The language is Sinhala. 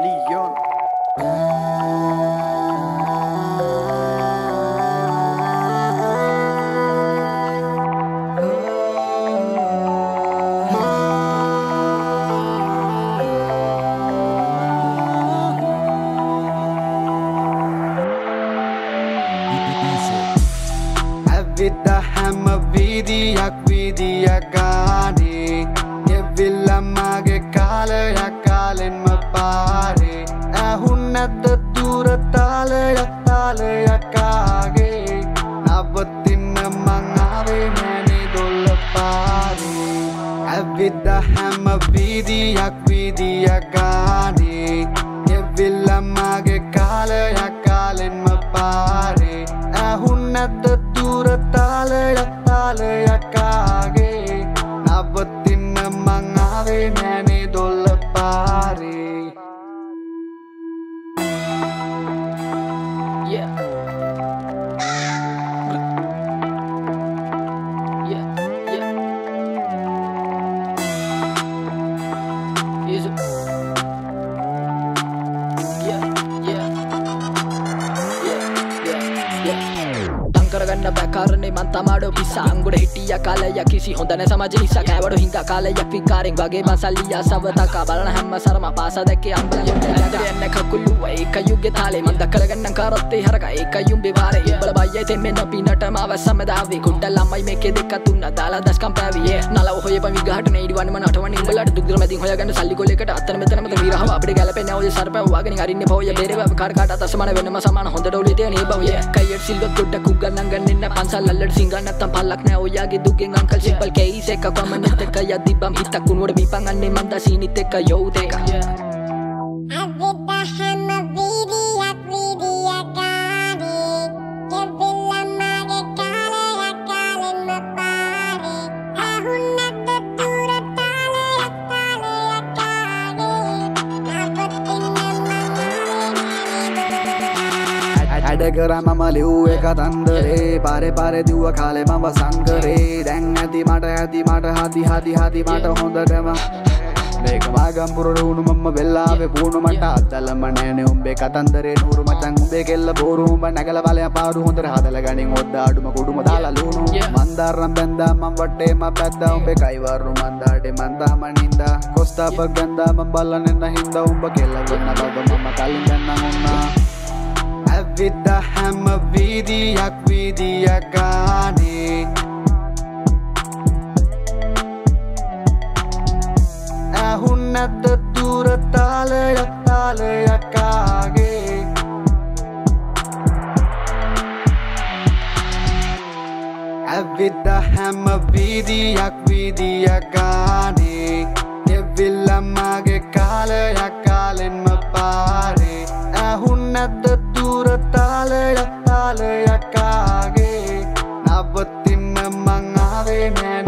Lillón. ඇවිද්ද හැම වීදියක් වීදියක් ගානේ ගෙවිල්ලම්මගේ කාලයක් කාලෙන්ම පාරේ. ඇහුන් නැද්ද දුර තාලයක් තාලයකාගේ නවතින්න මංආවේ නෑනේ දොල්ල පාරේ. ඇවිද්ද හැම වීදියක් වීදියක් ගානේ ගෙවිල්ලම්මගේ කාලයක් මංආවේ නෑනේ දොල්ල පාරේ Yeah. Yeah, තංකරගන්න බැකාරන්නේ මන්තමාඩෝ පිස්සා අංගුඩ හිටිය කාලයක් කිසි හොඳන සමජ නිසා කෑවඩ හිද කාලයක් විකාරෙන් වගේ මසල්ලිය සවතකා බලන හැම්ම සරම පාස දැක්කේ අම්බල එන්න කකුල්ලුව ඒක යුගෙ තාලේ මන්ද කරගන්න කාරොත්තේ හරක. ඒක යුම් බෙවාරේ ඉබල බයි තෙමෙන්න පිනටම වැස්සමදාවේ කුඩ ළමයි මේකේ දෙක තුන්න දාලා දස්කම් පැවිය. නල ඔය පවි ගහට නේඩි වන්නම නටවන ඉඹලට දුක්දර මැදින් හොයගන්න සල්ලි කොලෙකට අතන මෙතනම විරහව. අපිට ගැලපෙන ඔය සර්ප වගෙන අරින්න පොය. බෙරව කාරකට අතසමන වෙනම සමාන. හොඳට ඔලේ තියෙන ඒ බවිය. කයියට සිල්වත් ගොඩ කුගන්නන් ගන්නන්න පන්සල් අල්ලට සිංගන්න නැත්තම් පල්ලක් නෑ ඔයාගේ දුකෙන් අංකල් සිම්පල් කේස් එක කොමනෙත් එක යද්දි බම් හිතක් කුණුවට බීපන් අන්නේ මන්ද සීනිත් එක ඇඩ කර මම ලිව්ව කතන්දරේ පරෙ පරෙ දිව්ව කාලෙ මම සංකරේ. දැන් ඇති මට ඇති මට හති හති හති මට හොඳටම. මේක වාගම්පුරට වුණු මම වෙල්ලාවේ පූුණු මට. අත්තල්ලම නෑන උඹේ කතන්දරේ නූරු මචන් උඹේ කෙල්ල බෝරුම්ඹ නැගල බලය පාරු හොඳර හදල ගනින්. ඔොද්ද අඩුම කුඩුම දාලා ලුණු. මන්දරම් බැන්දාම වටේම පැද්ද. උඹේ කයිවරු මන්දාට මන්දාමනින්ද කොස්ථාප ගන්දාම බල්ලනෙන්න හින්ද. උඹ කෙල්ල ගන්න බබ මම කලින් ගන්න උන්නා ඇවිද්ද හැම වීදියක් වීදියක් ගානේ ඇහුන් නැද්ද දුර තාලයක් තාලයකාගේ ඇවිද්ද හැම වීදියක් වීදියක් ගානේ ගෙවිල්ලම්මගේ කාලයක් කාලෙන්ම පාරේ. ඇහුන් නැද්ද දුර තාලයක් තාලයකාගේ නවතින්න මංආවේ නෑ